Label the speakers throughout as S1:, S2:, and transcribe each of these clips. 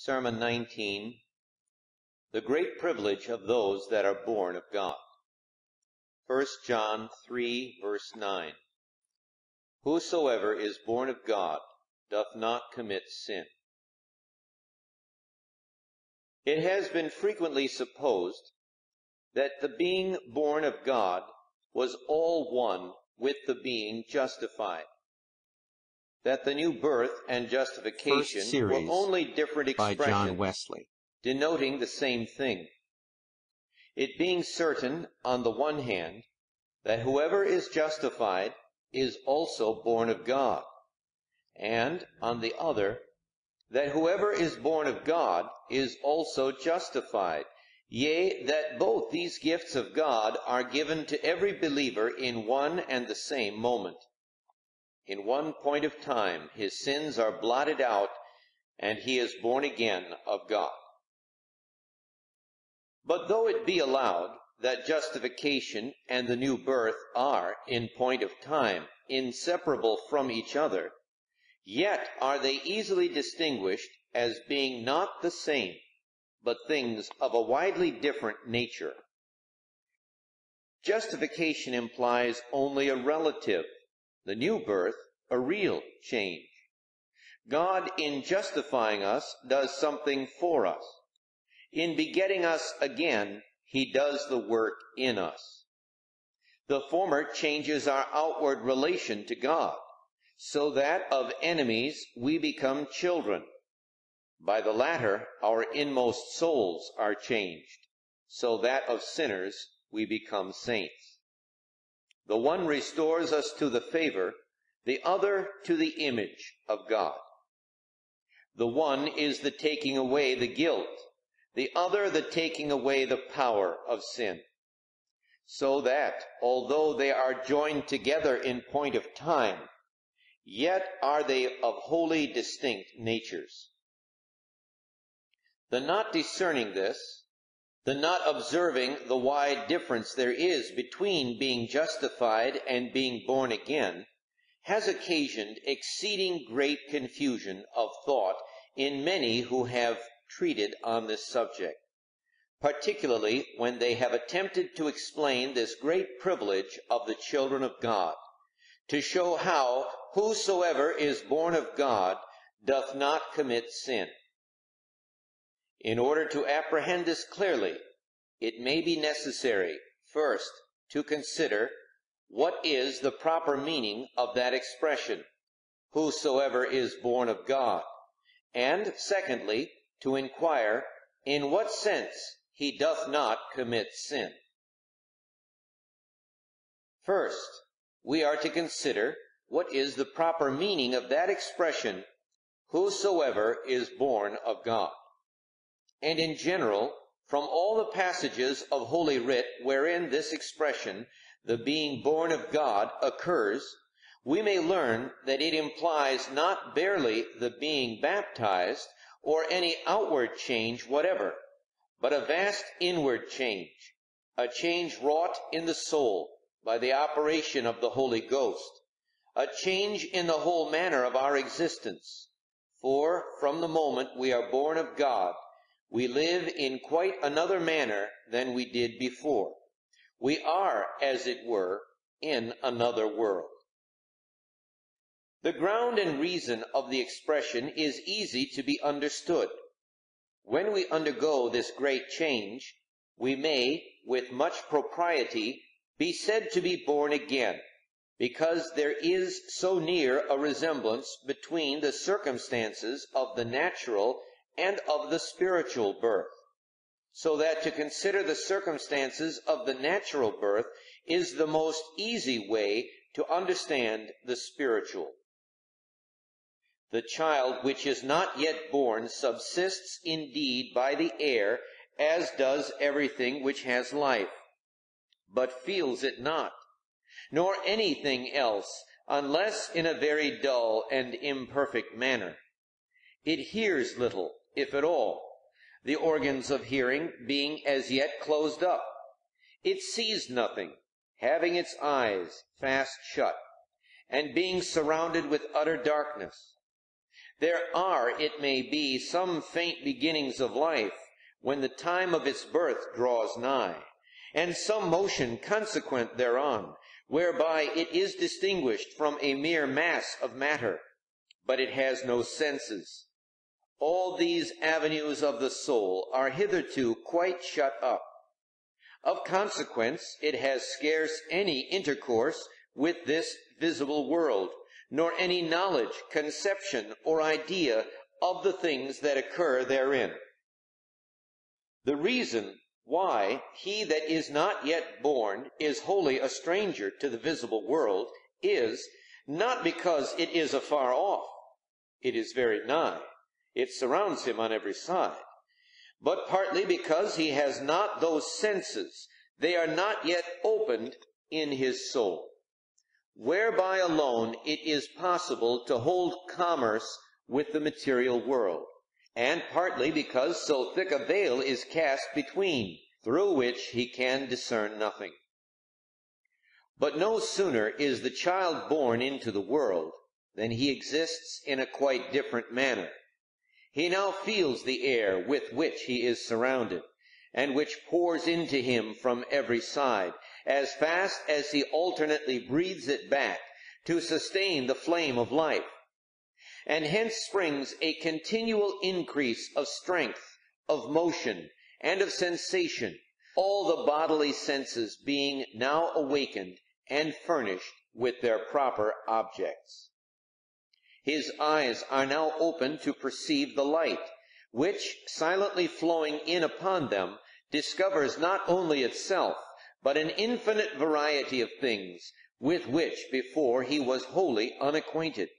S1: Sermon 19 The great privilege of those that are born of God. 1 John 3, verse 9 Whosoever is born of God doth not commit sin. It has been frequently supposed that the being born of God was all one with the being justified. That the new birth and justification were only different
S2: by
S1: expressions
S2: John Wesley.
S1: denoting the same thing. It being certain, on the one hand, that whoever is justified is also born of God, and, on the other, that whoever is born of God is also justified, yea, that both these gifts of God are given to every believer in one and the same moment. In one point of time, his sins are blotted out, and he is born again of God. But though it be allowed that justification and the new birth are, in point of time, inseparable from each other, yet are they easily distinguished as being not the same, but things of a widely different nature. Justification implies only a relative, the new birth, a real change. God, in justifying us, does something for us. In begetting us again, he does the work in us. The former changes our outward relation to God, so that of enemies we become children. By the latter, our inmost souls are changed, so that of sinners we become saints. The one restores us to the favor, the other to the image of God. The one is the taking away the guilt, the other the taking away the power of sin. So that, although they are joined together in point of time, yet are they of wholly distinct natures. The not discerning this, the not observing the wide difference there is between being justified and being born again, has occasioned exceeding great confusion of thought in many who have treated on this subject, particularly when they have attempted to explain this great privilege of the children of God, to show how whosoever is born of God doth not commit sin. In order to apprehend this clearly, it may be necessary, first, to consider what is the proper meaning of that expression, whosoever is born of God, and secondly, to inquire in what sense he doth not commit sin. First, we are to consider what is the proper meaning of that expression, whosoever is born of God. And in general, from all the passages of Holy Writ wherein this expression, the being born of God, occurs, we may learn that it implies not barely the being baptized or any outward change whatever, but a vast inward change, a change wrought in the soul by the operation of the Holy Ghost, a change in the whole manner of our existence. For from the moment we are born of God, we live in quite another manner than we did before. We are, as it were, in another world. The ground and reason of the expression is easy to be understood. When we undergo this great change, we may, with much propriety, be said to be born again, because there is so near a resemblance between the circumstances of the natural and of the spiritual birth, so that to consider the circumstances of the natural birth is the most easy way to understand the spiritual. The child which is not yet born subsists indeed by the air, as does everything which has life, but feels it not, nor anything else, unless in a very dull and imperfect manner. It hears little, if at all, the organs of hearing being as yet closed up. It sees nothing, having its eyes fast shut, and being surrounded with utter darkness. There are, it may be, some faint beginnings of life when the time of its birth draws nigh, and some motion consequent thereon, whereby it is distinguished from a mere mass of matter, but it has no senses. All these avenues of the soul are hitherto quite shut up. Of consequence, it has scarce any intercourse with this visible world, nor any knowledge, conception, or idea of the things that occur therein. The reason why he that is not yet born is wholly a stranger to the visible world is not because it is afar off. It is very nigh. It surrounds him on every side. But partly because he has not those senses. They are not yet opened in his soul whereby alone it is possible to hold commerce with the material world, and partly because so thick a veil is cast between, through which he can discern nothing. But no sooner is the child born into the world than he exists in a quite different manner. He now feels the air with which he is surrounded, and which pours into him from every side, as fast as he alternately breathes it back to sustain the flame of life. And hence springs a continual increase of strength, of motion, and of sensation, all the bodily senses being now awakened and furnished with their proper objects. His eyes are now open to perceive the light, which, silently flowing in upon them, discovers not only itself, but an infinite variety of things with which before he was wholly unacquainted.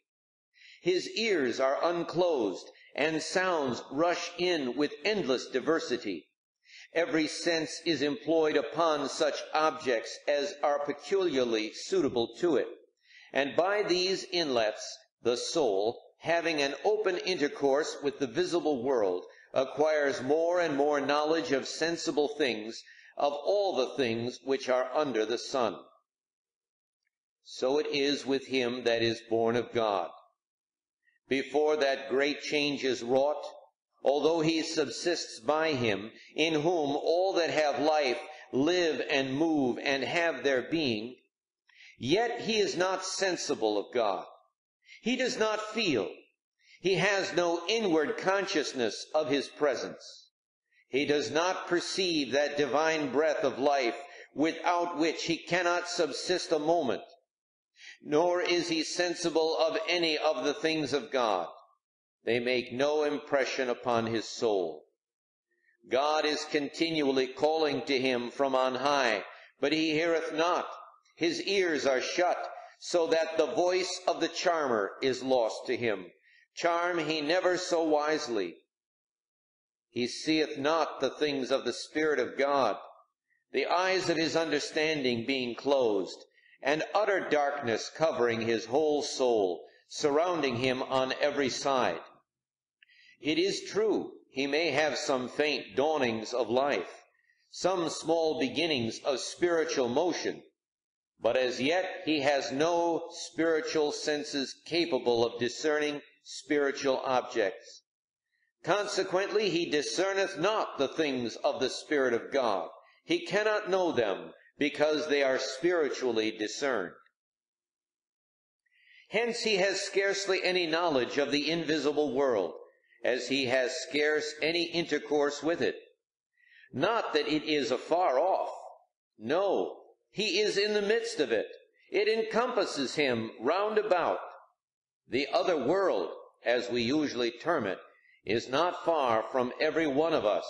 S1: His ears are unclosed, and sounds rush in with endless diversity. Every sense is employed upon such objects as are peculiarly suitable to it. And by these inlets, the soul, having an open intercourse with the visible world, acquires more and more knowledge of sensible things of all the things which are under the sun. So it is with him that is born of God. Before that great change is wrought, although he subsists by him, in whom all that have life live and move and have their being, yet he is not sensible of God. He does not feel. He has no inward consciousness of his presence. He does not perceive that divine breath of life without which he cannot subsist a moment, nor is he sensible of any of the things of God. They make no impression upon his soul. God is continually calling to him from on high, but he heareth not. His ears are shut, so that the voice of the charmer is lost to him. Charm he never so wisely. He seeth not the things of the Spirit of God, the eyes of his understanding being closed, and utter darkness covering his whole soul, surrounding him on every side. It is true, he may have some faint dawnings of life, some small beginnings of spiritual motion, but as yet he has no spiritual senses capable of discerning spiritual objects. Consequently, he discerneth not the things of the Spirit of God. He cannot know them because they are spiritually discerned. Hence he has scarcely any knowledge of the invisible world, as he has scarce any intercourse with it. Not that it is afar off. No, he is in the midst of it. It encompasses him round about. The other world, as we usually term it, is not far from every one of us.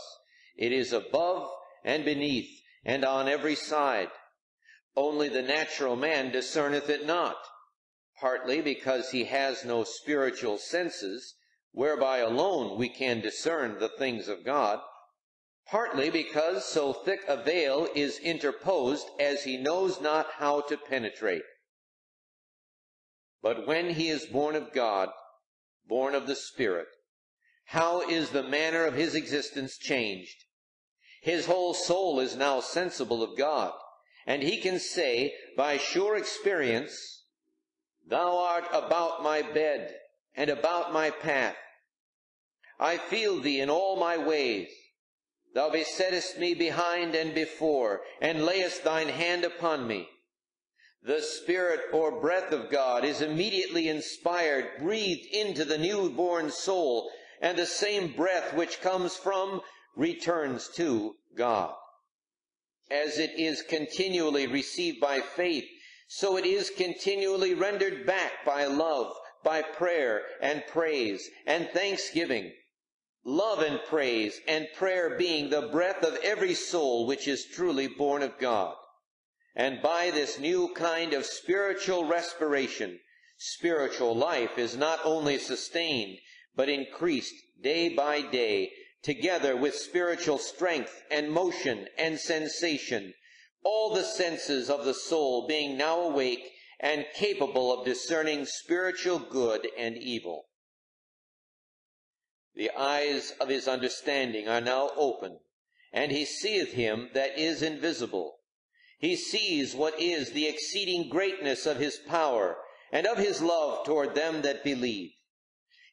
S1: It is above and beneath and on every side. Only the natural man discerneth it not, partly because he has no spiritual senses, whereby alone we can discern the things of God, partly because so thick a veil is interposed as he knows not how to penetrate. But when he is born of God, born of the Spirit, how is the manner of his existence changed? His whole soul is now sensible of God, and he can say by sure experience, Thou art about my bed, and about my path. I feel thee in all my ways. Thou besettest me behind and before, and layest thine hand upon me. The Spirit or breath of God is immediately inspired, breathed into the newborn soul, and the same breath which comes from returns to God. As it is continually received by faith, so it is continually rendered back by love, by prayer and praise and thanksgiving. Love and praise and prayer being the breath of every soul which is truly born of God. And by this new kind of spiritual respiration, spiritual life is not only sustained, but increased day by day, together with spiritual strength and motion and sensation, all the senses of the soul being now awake and capable of discerning spiritual good and evil. The eyes of his understanding are now open, and he seeth him that is invisible. He sees what is the exceeding greatness of his power, and of his love toward them that believe.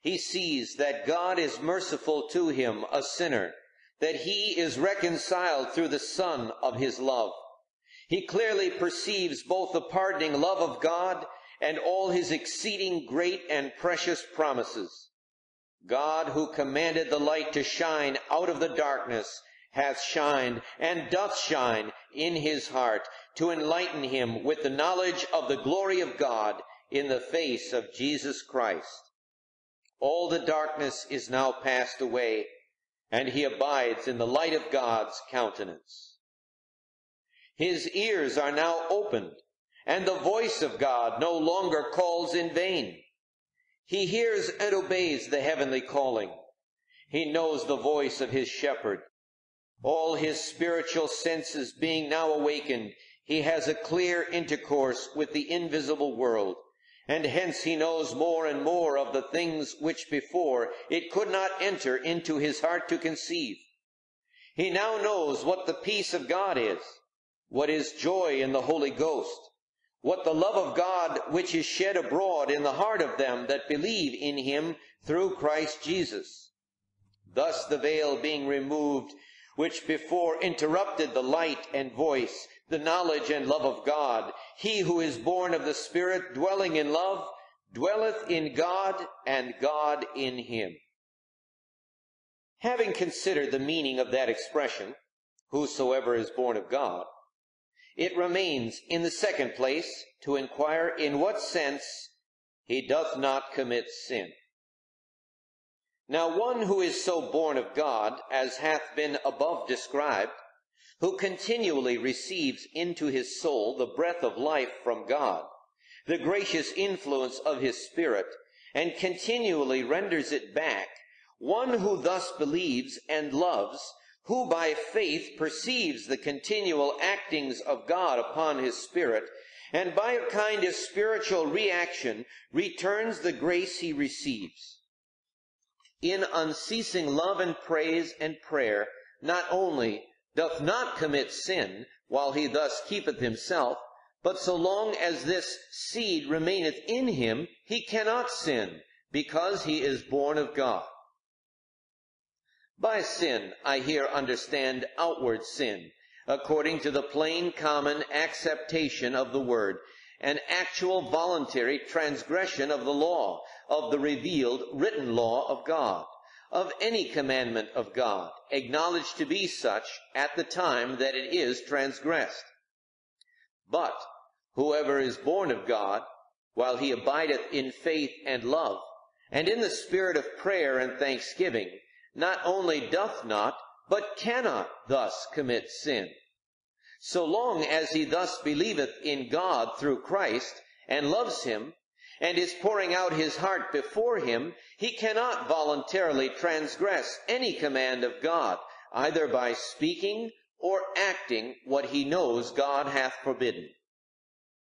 S1: He sees that God is merciful to him, a sinner, that he is reconciled through the Son of his love he clearly perceives both the pardoning love of God and all his exceeding great and precious promises. God who commanded the light to shine out of the darkness hath shined and doth shine in his heart to enlighten him with the knowledge of the glory of God in the face of Jesus Christ. All the darkness is now passed away and he abides in the light of God's countenance. His ears are now opened, and the voice of God no longer calls in vain. He hears and obeys the heavenly calling. He knows the voice of his shepherd. All his spiritual senses being now awakened, he has a clear intercourse with the invisible world, and hence he knows more and more of the things which before it could not enter into his heart to conceive. He now knows what the peace of God is what is joy in the Holy Ghost, what the love of God which is shed abroad in the heart of them that believe in him through Christ Jesus. Thus the veil being removed, which before interrupted the light and voice, the knowledge and love of God, he who is born of the Spirit, dwelling in love, dwelleth in God, and God in him. Having considered the meaning of that expression, whosoever is born of God, it remains, in the second place, to inquire in what sense he doth not commit sin. Now one who is so born of God, as hath been above described, who continually receives into his soul the breath of life from God, the gracious influence of his Spirit, and continually renders it back, one who thus believes and loves who by faith perceives the continual actings of God upon his spirit, and by a kind of spiritual reaction returns the grace he receives. In unceasing love and praise and prayer, not only doth not commit sin while he thus keepeth himself, but so long as this seed remaineth in him, he cannot sin, because he is born of God. By sin I here understand outward sin, according to the plain common acceptation of the word, an actual voluntary transgression of the law, of the revealed written law of God, of any commandment of God, acknowledged to be such at the time that it is transgressed. But whoever is born of God, while he abideth in faith and love, and in the spirit of prayer and thanksgiving, not only doth not, but cannot thus commit sin. So long as he thus believeth in God through Christ, and loves him, and is pouring out his heart before him, he cannot voluntarily transgress any command of God, either by speaking or acting what he knows God hath forbidden.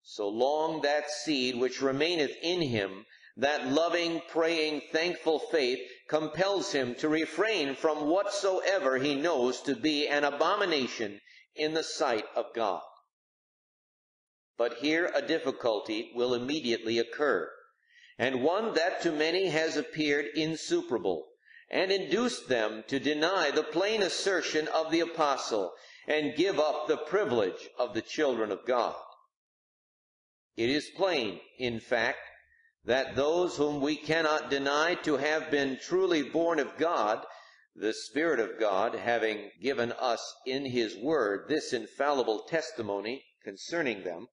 S1: So long that seed which remaineth in him that loving, praying, thankful faith compels him to refrain from whatsoever he knows to be an abomination in the sight of God. But here a difficulty will immediately occur. and one that to many has appeared insuperable, and induced them to deny the plain assertion of the apostle, and give up the privilege of the children of God. It is plain, in fact, that those whom we cannot deny to have been truly born of God, the Spirit of God having given us in His Word this infallible testimony concerning them,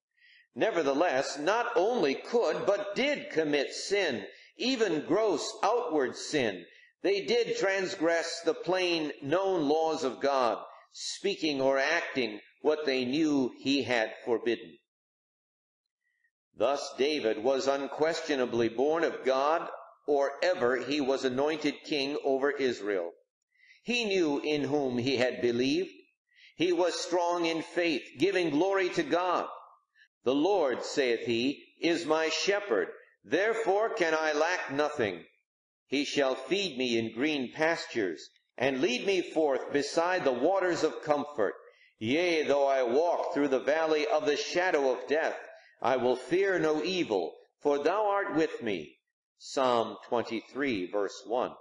S1: nevertheless not only could, but did commit sin, even gross outward sin. They did transgress the plain known laws of God, speaking or acting what they knew He had forbidden. Thus David was unquestionably born of God or ever he was anointed king over Israel. He knew in whom he had believed. He was strong in faith, giving glory to God. The Lord, saith he, is my shepherd, therefore can I lack nothing. He shall feed me in green pastures, and lead me forth beside the waters of comfort. Yea, though I walk through the valley of the shadow of death, I will fear no evil, for thou art with me. Psalm 23 verse 1.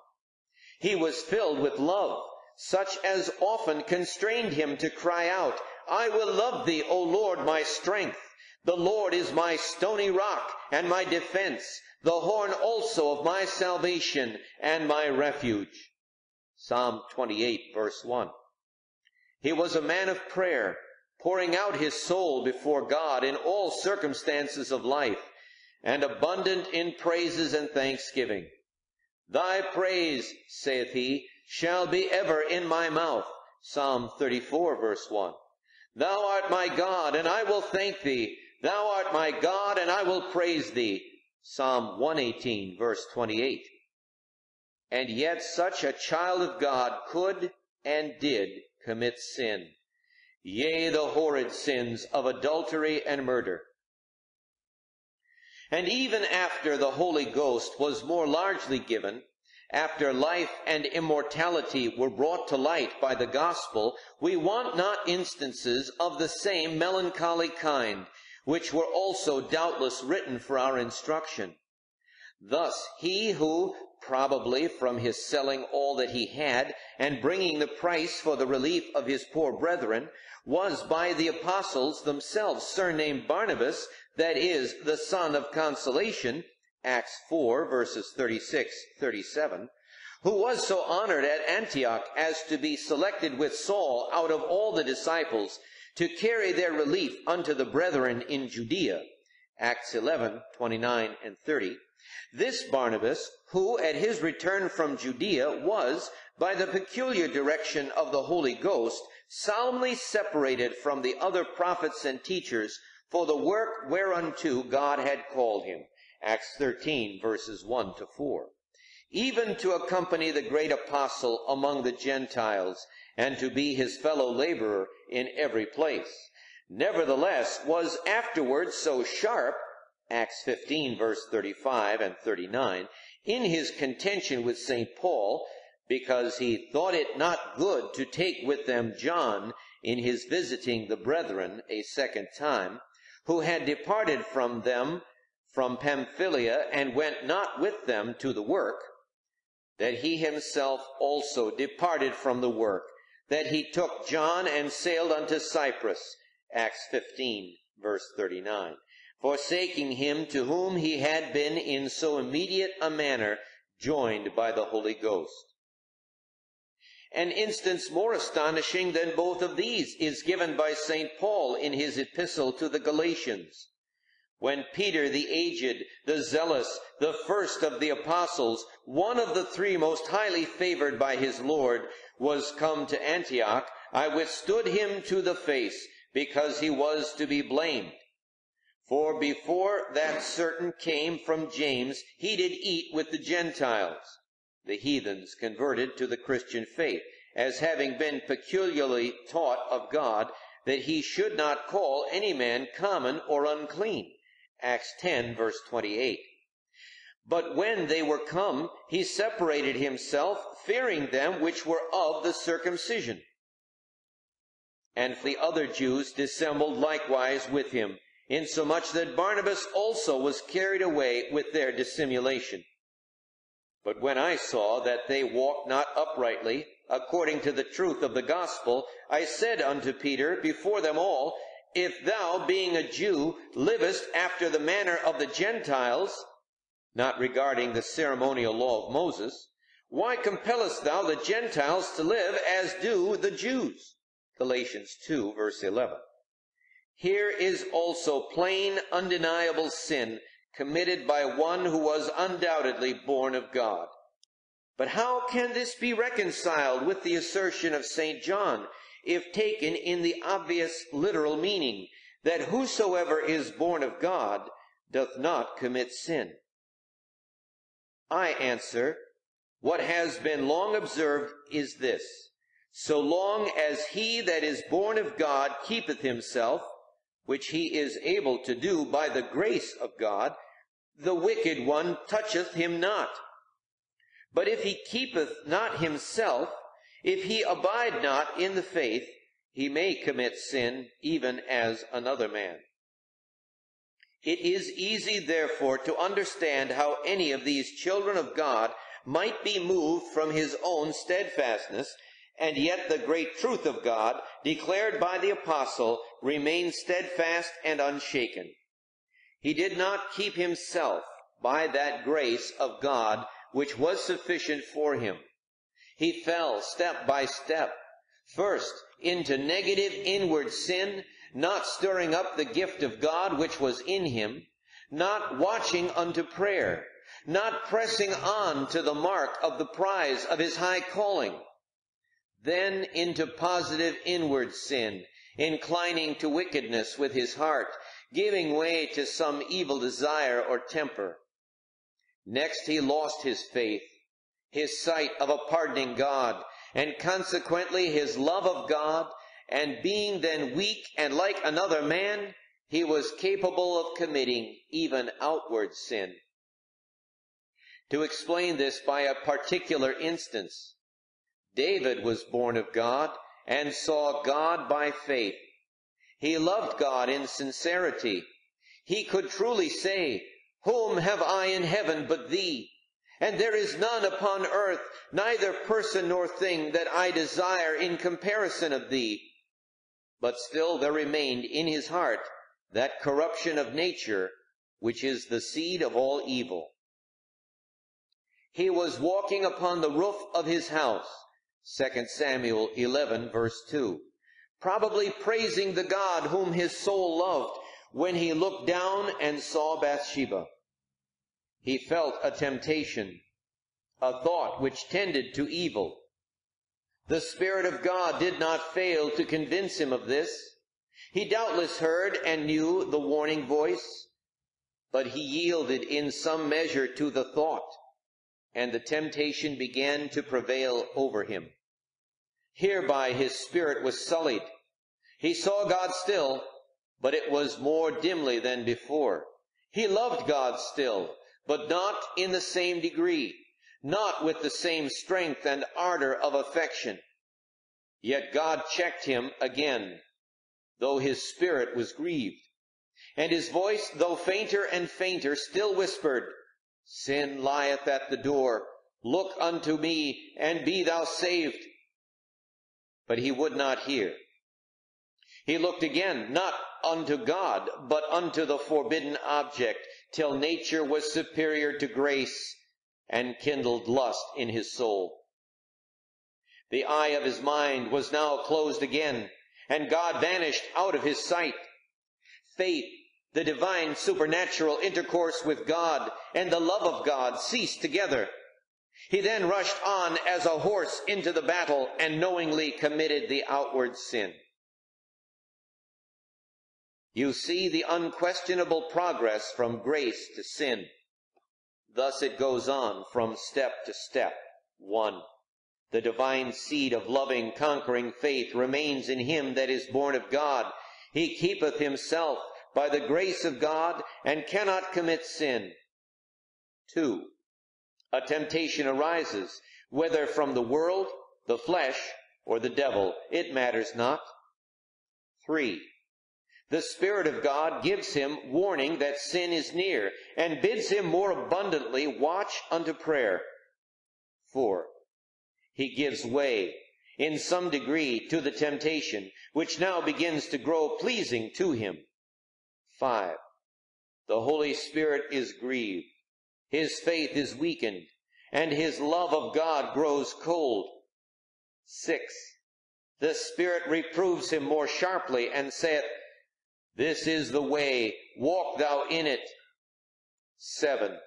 S1: He was filled with love, such as often constrained him to cry out, I will love thee, O Lord, my strength. The Lord is my stony rock and my defense, the horn also of my salvation and my refuge. Psalm 28 verse 1. He was a man of prayer, pouring out his soul before God in all circumstances of life, and abundant in praises and thanksgiving. Thy praise, saith he, shall be ever in my mouth. Psalm 34 verse 1. Thou art my God, and I will thank thee. Thou art my God, and I will praise thee. Psalm 118 verse 28. And yet such a child of God could and did commit sin yea, the horrid sins of adultery and murder. And even after the Holy Ghost was more largely given, after life and immortality were brought to light by the gospel, we want not instances of the same melancholy kind, which were also doubtless written for our instruction. Thus, he who, probably from his selling all that he had and bringing the price for the relief of his poor brethren, was by the apostles themselves surnamed Barnabas, that is, the son of consolation, Acts 4 verses 36, 37, who was so honored at Antioch as to be selected with Saul out of all the disciples to carry their relief unto the brethren in Judea, Acts 11, 29 and 30. This Barnabas, who at his return from Judea was, by the peculiar direction of the Holy Ghost, solemnly separated from the other prophets and teachers for the work whereunto God had called him. Acts 13 verses 1 to 4. Even to accompany the great apostle among the Gentiles and to be his fellow laborer in every place. Nevertheless was afterwards so sharp, Acts 15 verse 35 and 39, in his contention with St. Paul because he thought it not good to take with them John in his visiting the brethren a second time, who had departed from them from Pamphylia and went not with them to the work, that he himself also departed from the work, that he took John and sailed unto Cyprus, Acts 15 verse 39, forsaking him to whom he had been in so immediate a manner joined by the Holy Ghost. An instance more astonishing than both of these is given by St. Paul in his epistle to the Galatians. When Peter the aged, the zealous, the first of the apostles, one of the three most highly favored by his Lord, was come to Antioch, I withstood him to the face, because he was to be blamed. For before that certain came from James, he did eat with the Gentiles the heathens converted to the Christian faith, as having been peculiarly taught of God that he should not call any man common or unclean. Acts 10 verse 28. But when they were come, he separated himself, fearing them which were of the circumcision. And the other Jews dissembled likewise with him, insomuch that Barnabas also was carried away with their dissimulation. But when I saw that they walked not uprightly, according to the truth of the gospel, I said unto Peter before them all, If thou, being a Jew, livest after the manner of the Gentiles, not regarding the ceremonial law of Moses, why compellest thou the Gentiles to live as do the Jews? Galatians 2 verse 11. Here is also plain, undeniable sin committed by one who was undoubtedly born of God. But how can this be reconciled with the assertion of St. John, if taken in the obvious literal meaning, that whosoever is born of God doth not commit sin? I answer, what has been long observed is this. So long as he that is born of God keepeth himself, which he is able to do by the grace of God, the wicked one toucheth him not. But if he keepeth not himself, if he abide not in the faith, he may commit sin even as another man. It is easy, therefore, to understand how any of these children of God might be moved from his own steadfastness and yet the great truth of God, declared by the apostle, remains steadfast and unshaken. He did not keep himself by that grace of God which was sufficient for him. He fell step by step, first into negative inward sin, not stirring up the gift of God which was in him, not watching unto prayer, not pressing on to the mark of the prize of his high calling, then into positive inward sin, inclining to wickedness with his heart, giving way to some evil desire or temper. Next he lost his faith, his sight of a pardoning God, and consequently his love of God, and being then weak and like another man, he was capable of committing even outward sin. To explain this by a particular instance, David was born of God and saw God by faith. He loved God in sincerity. He could truly say, Whom have I in heaven but thee? And there is none upon earth, neither person nor thing that I desire in comparison of thee. But still there remained in his heart that corruption of nature, which is the seed of all evil. He was walking upon the roof of his house 2 Samuel 11 verse 2. Probably praising the God whom his soul loved when he looked down and saw Bathsheba. He felt a temptation, a thought which tended to evil. The Spirit of God did not fail to convince him of this. He doubtless heard and knew the warning voice, but he yielded in some measure to the thought and the temptation began to prevail over him. Hereby his spirit was sullied. He saw God still, but it was more dimly than before. He loved God still, but not in the same degree, not with the same strength and ardor of affection. Yet God checked him again, though his spirit was grieved. And his voice, though fainter and fainter, still whispered, Sin lieth at the door. Look unto me, and be thou saved. But he would not hear. He looked again, not unto God, but unto the forbidden object, till nature was superior to grace, and kindled lust in his soul. The eye of his mind was now closed again, and God vanished out of his sight. Faith the divine supernatural intercourse with God and the love of God ceased together. He then rushed on as a horse into the battle and knowingly committed the outward sin. You see the unquestionable progress from grace to sin. Thus it goes on from step to step. One, the divine seed of loving, conquering faith remains in him that is born of God. He keepeth himself by the grace of God and cannot commit sin. Two, a temptation arises, whether from the world, the flesh, or the devil. It matters not. Three, The Spirit of God gives him warning that sin is near, and bids him more abundantly watch unto prayer. 4. He gives way, in some degree, to the temptation, which now begins to grow pleasing to him. 5. The Holy Spirit is grieved, his faith is weakened, and his love of God grows cold. 6. The Spirit reproves him more sharply and saith, This is the way, walk thou in it. 7.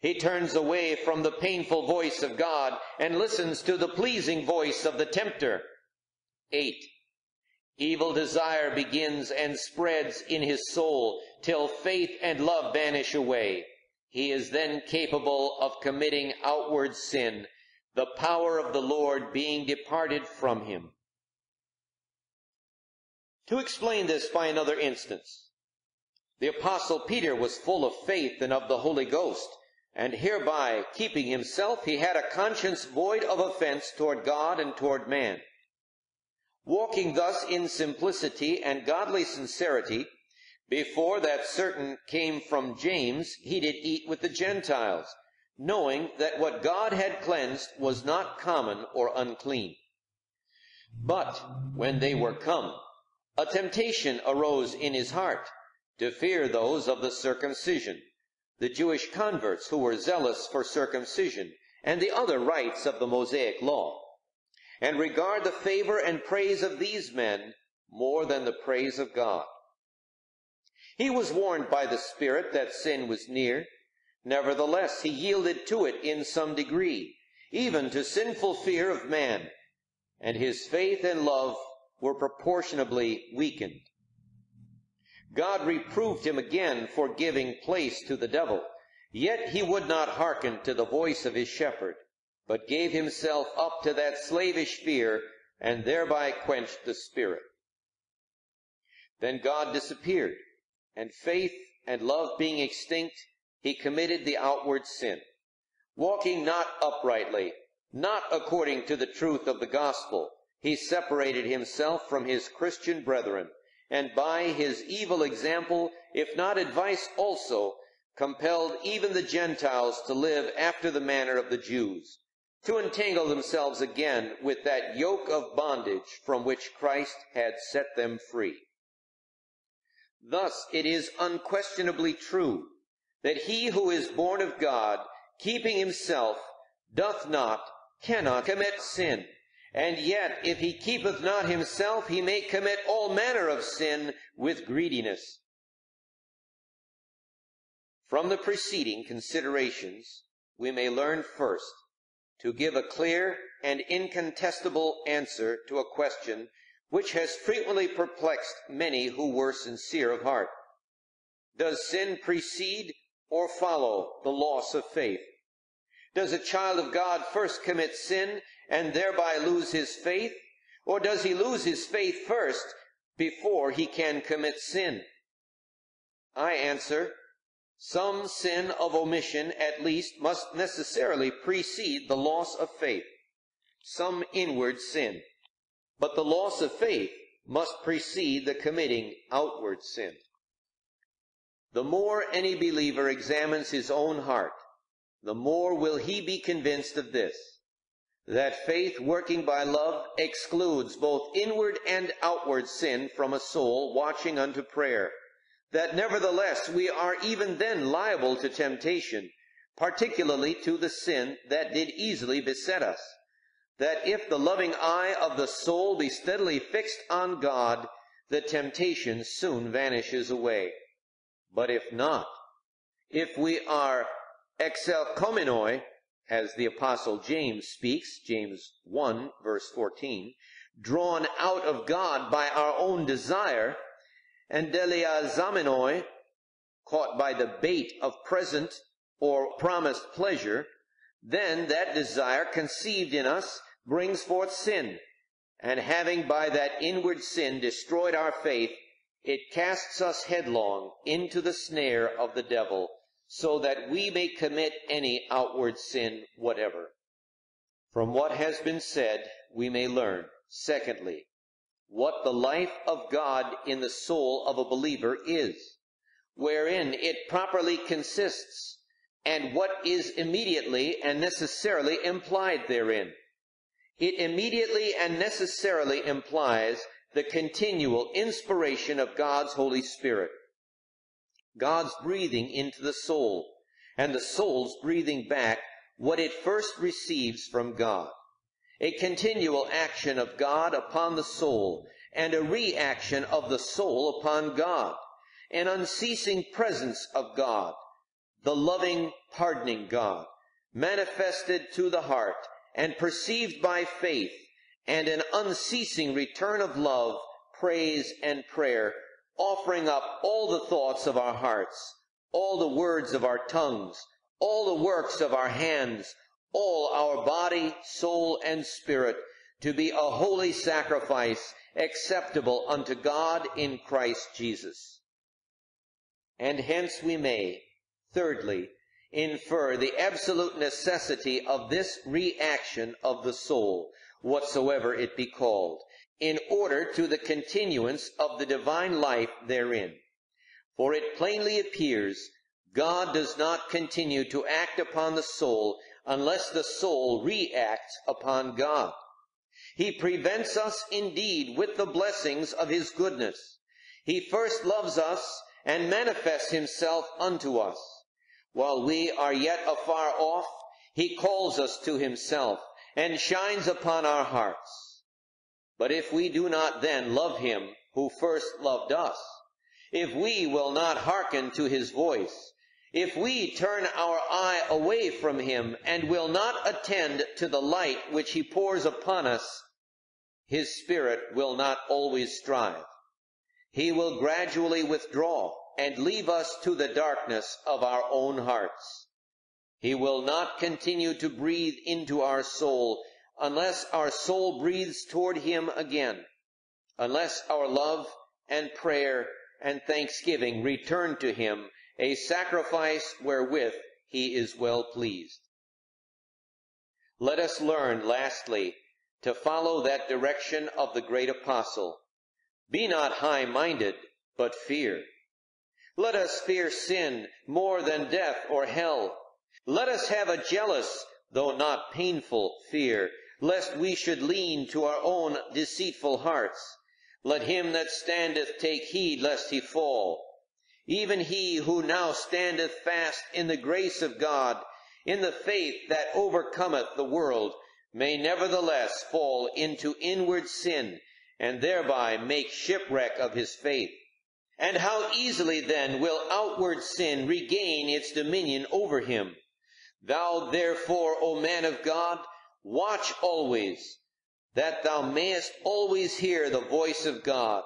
S1: He turns away from the painful voice of God and listens to the pleasing voice of the tempter. 8. Evil desire begins and spreads in his soul till faith and love vanish away. He is then capable of committing outward sin, the power of the Lord being departed from him. To explain this by another instance, the apostle Peter was full of faith and of the Holy Ghost and hereby keeping himself, he had a conscience void of offense toward God and toward man. Walking thus in simplicity and godly sincerity, before that certain came from James, he did eat with the Gentiles, knowing that what God had cleansed was not common or unclean. But when they were come, a temptation arose in his heart to fear those of the circumcision the Jewish converts who were zealous for circumcision and the other rites of the Mosaic law, and regard the favor and praise of these men more than the praise of God. He was warned by the Spirit that sin was near. Nevertheless, he yielded to it in some degree, even to sinful fear of man, and his faith and love were proportionably weakened. God reproved him again for giving place to the devil. Yet he would not hearken to the voice of his shepherd, but gave himself up to that slavish fear, and thereby quenched the spirit. Then God disappeared, and faith and love being extinct, he committed the outward sin, walking not uprightly, not according to the truth of the gospel. He separated himself from his Christian brethren, and by his evil example, if not advice also, compelled even the Gentiles to live after the manner of the Jews, to entangle themselves again with that yoke of bondage from which Christ had set them free. Thus it is unquestionably true that he who is born of God, keeping himself, doth not, cannot commit sin. And yet, if he keepeth not himself, he may commit all manner of sin with greediness. From the preceding considerations, we may learn first to give a clear and incontestable answer to a question which has frequently perplexed many who were sincere of heart. Does sin precede or follow the loss of faith? Does a child of God first commit sin and thereby lose his faith? Or does he lose his faith first before he can commit sin? I answer, some sin of omission at least must necessarily precede the loss of faith, some inward sin. But the loss of faith must precede the committing outward sin. The more any believer examines his own heart, the more will he be convinced of this that faith working by love excludes both inward and outward sin from a soul watching unto prayer. That nevertheless we are even then liable to temptation, particularly to the sin that did easily beset us. That if the loving eye of the soul be steadily fixed on God, the temptation soon vanishes away. But if not, if we are exelkomenoi, as the apostle James speaks, James 1 verse 14, drawn out of God by our own desire, and deleazomenoi, caught by the bait of present or promised pleasure, then that desire conceived in us brings forth sin, and having by that inward sin destroyed our faith, it casts us headlong into the snare of the devil, so that we may commit any outward sin whatever. From what has been said, we may learn, secondly, what the life of God in the soul of a believer is, wherein it properly consists, and what is immediately and necessarily implied therein. It immediately and necessarily implies the continual inspiration of God's Holy Spirit. God's breathing into the soul, and the soul's breathing back what it first receives from God. A continual action of God upon the soul, and a reaction of the soul upon God. An unceasing presence of God, the loving, pardoning God, manifested to the heart and perceived by faith, and an unceasing return of love, praise, and prayer offering up all the thoughts of our hearts, all the words of our tongues, all the works of our hands, all our body, soul, and spirit to be a holy sacrifice acceptable unto God in Christ Jesus. And hence we may, thirdly, infer the absolute necessity of this reaction of the soul, whatsoever it be called, in order to the continuance of the divine life therein. For it plainly appears God does not continue to act upon the soul unless the soul reacts upon God. He prevents us indeed with the blessings of his goodness. He first loves us and manifests himself unto us. While we are yet afar off, he calls us to himself and shines upon our hearts. But if we do not then love him who first loved us, if we will not hearken to his voice, if we turn our eye away from him and will not attend to the light which he pours upon us, his spirit will not always strive. He will gradually withdraw and leave us to the darkness of our own hearts. He will not continue to breathe into our soul unless our soul breathes toward him again, unless our love and prayer and thanksgiving return to him a sacrifice wherewith he is well pleased. Let us learn, lastly, to follow that direction of the great apostle. Be not high-minded, but fear. Let us fear sin more than death or hell. Let us have a jealous, though not painful, fear, lest we should lean to our own deceitful hearts. Let him that standeth take heed lest he fall. Even he who now standeth fast in the grace of God, in the faith that overcometh the world, may nevertheless fall into inward sin, and thereby make shipwreck of his faith. And how easily then will outward sin regain its dominion over him? Thou therefore, O man of God, Watch always, that thou mayest always hear the voice of God.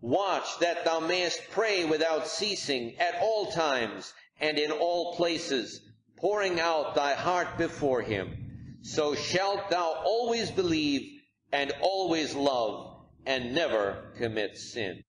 S1: Watch that thou mayest pray without ceasing at all times and in all places, pouring out thy heart before him. So shalt thou always believe and always love and never commit sin.